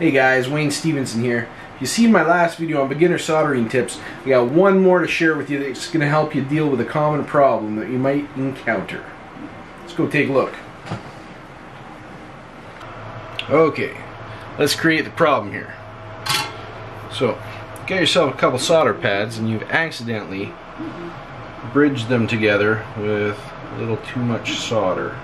Hey guys, Wayne Stevenson here. If you seen my last video on beginner soldering tips, I got one more to share with you that's going to help you deal with a common problem that you might encounter. Let's go take a look. Okay, let's create the problem here. So, get yourself a couple solder pads and you've accidentally bridged them together with a little too much solder.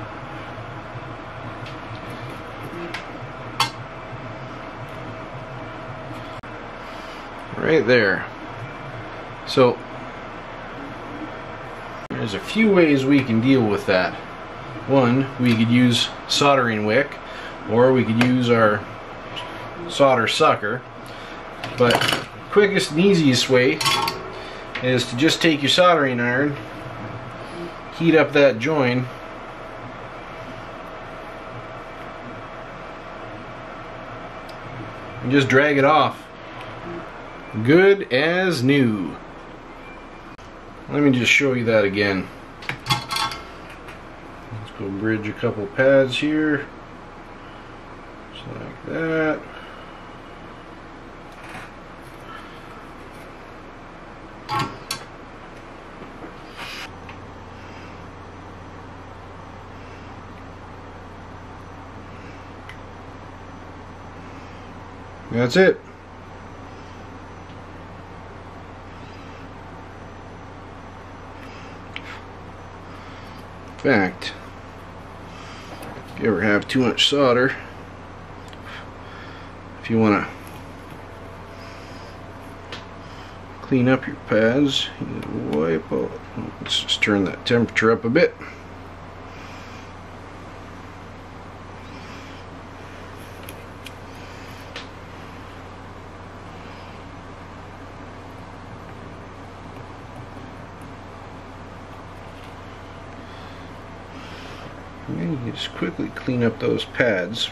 Right there. So there's a few ways we can deal with that. One, we could use soldering wick or we could use our solder sucker. But quickest and easiest way is to just take your soldering iron, heat up that join, and just drag it off good as new. Let me just show you that again. Let's go bridge a couple pads here. Just like that. That's it. Fact, if you ever have too much solder, if you want to clean up your pads, you wipe out. Let's just turn that temperature up a bit. Just quickly clean up those pads